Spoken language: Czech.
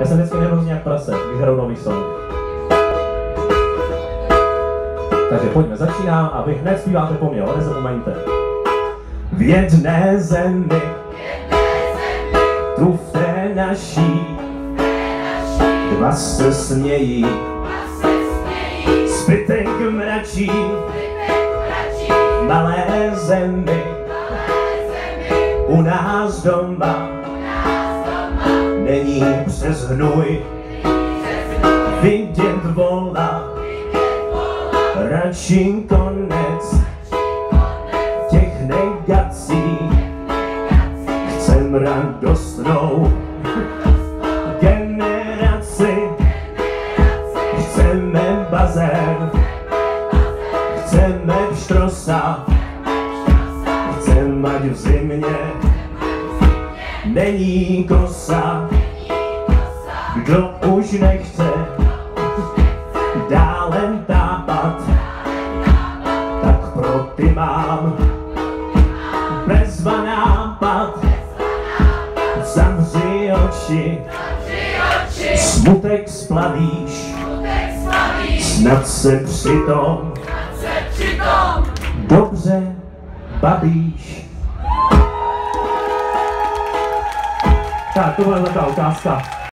Já jsem vždycky nervózní jak prase, když hraju nový song. Takže pojďme, začínám a vy hned zpíváte po mně, ale nezapomeňte. V jedné zemi, tu v té naší, dva se smějí, zbytek mračí, malé zemi, u nás doma, není přes hnůj, vidět vola, radši konec těch negací. Chcem radostnou generaci, chceme bazén, chceme štrosa, chceme, ať v zimě není kosa. Kdo už nechce dále tápat, tak pro ty mám bezva nápad. Zavři oči, smutek splavíš, snad se přitom dobře bavíš. Tak, to byla taková ukázka